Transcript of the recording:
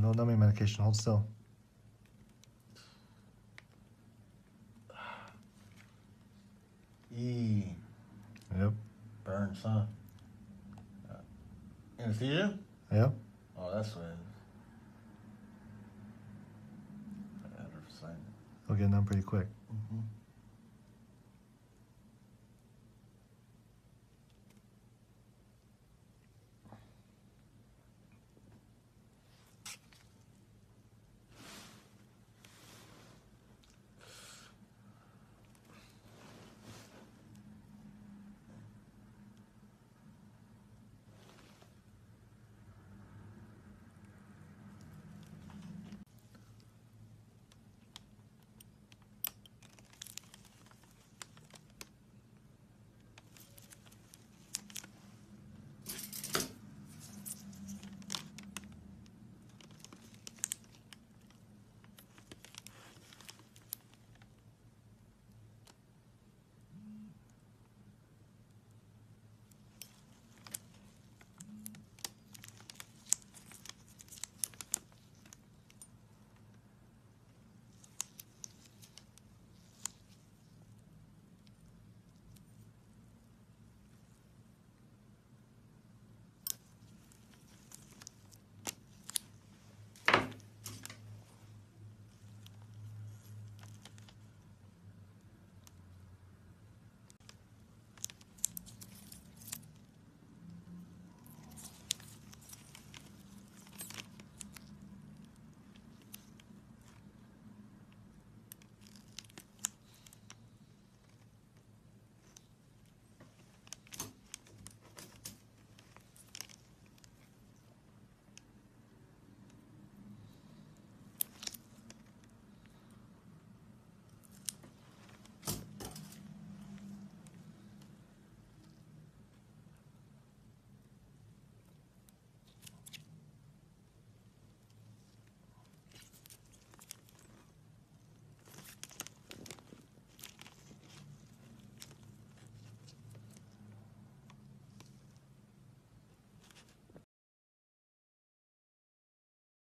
No numbing medication. Hold still. E. Yep. Burns, huh? Uh, Anesthesia? Yep. Oh, that's what it is. I had. We'll get numb pretty quick. Mm-hmm.